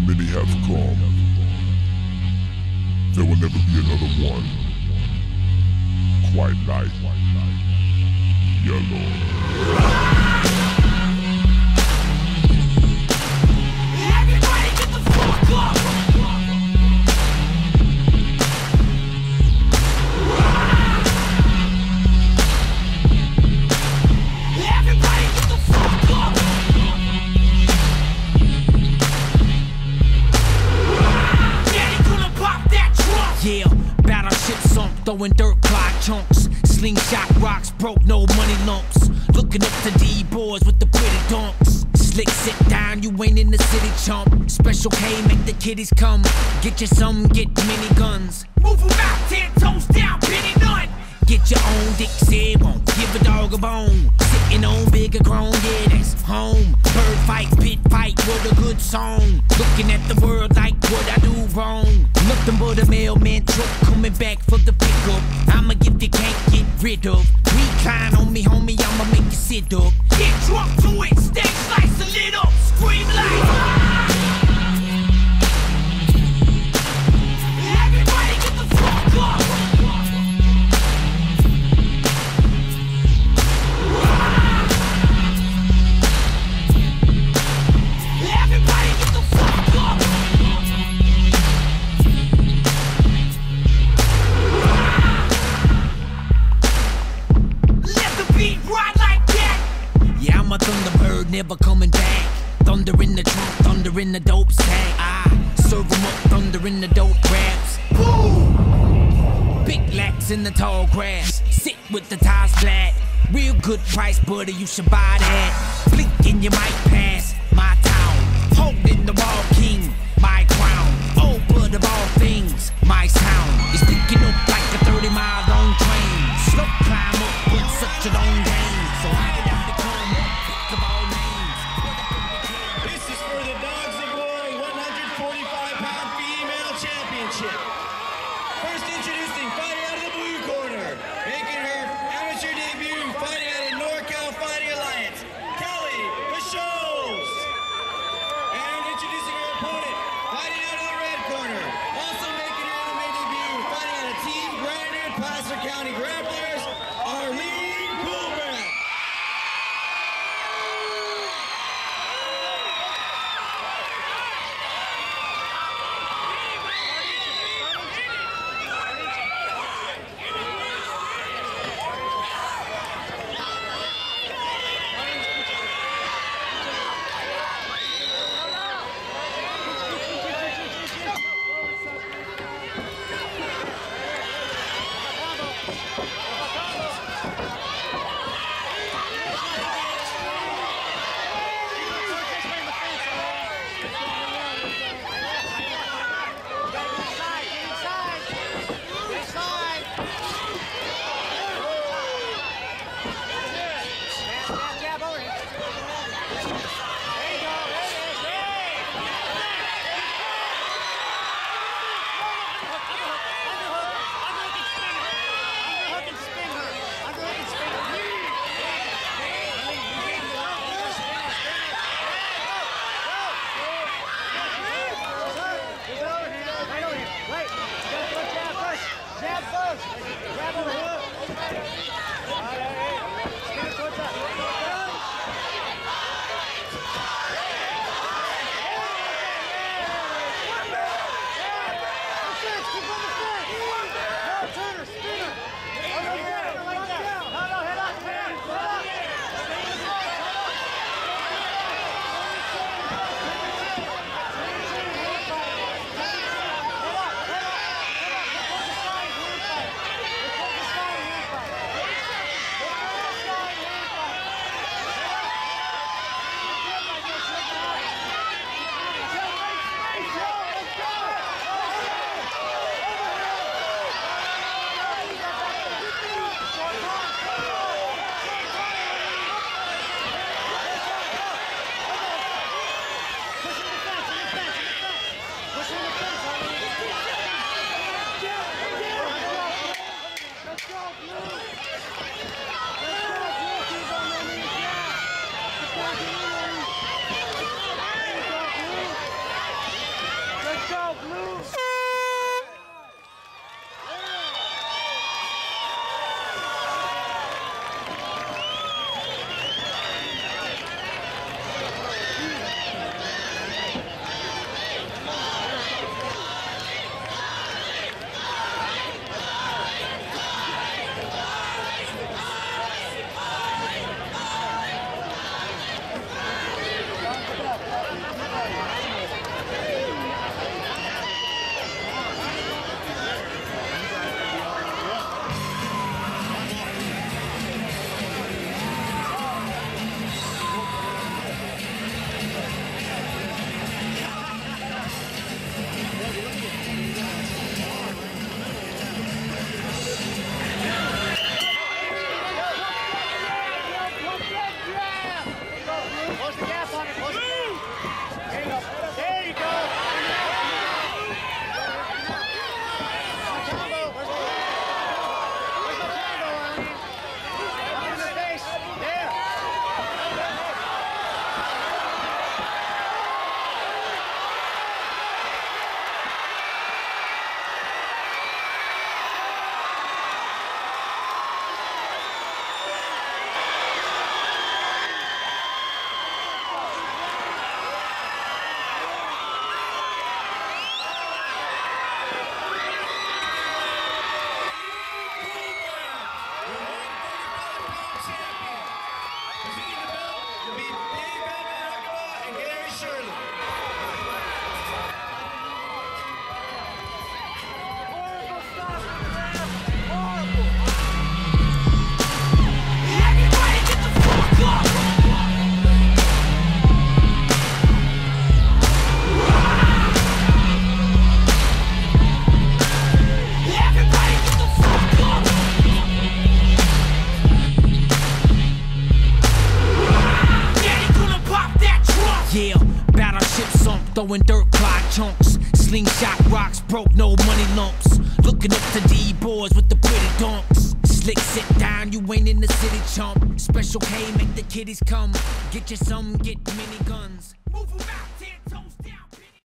Many have come. There will never be another one. Quite like Yellow. Throwing dirt clod chunks. Slingshot rocks, broke, no money lumps. Looking up to D boys with the pretty dunks. Slick, sit down, you ain't in the city, chump. Special K, make the kiddies come. Get you some, get mini guns. Move 'em out, ten toes down, penny none! Get your own Dixie, won't give a dog a bone. Sitting on bigger grown, yeah, that's home. Bird fight, pit fight, what a good song. Looking at the world like what I do wrong. Nothing but a mailman truck coming back for the pickup. I'm a gift you can't get rid of. Recline on me, homie, I'ma make you sit up. Get drunk to it, never coming back. Thunder in the trunk, thunder in the dope sack. I serve 'em up, thunder in the dope raps. Big lax in the tall grass. Sit with the ties flat. Real good price, buddy, you should buy that. Blink and you might pass. My town, holding the wall Placer County Vamos, vamos. Throwing dirt clod chunks. Slingshot rocks, broke no money lumps. Looking up to D boys with the pretty dunks. Slick, sit down, you ain't in the city chump. Special K, make the kiddies come. Get you some, get mini guns. Move 'em out.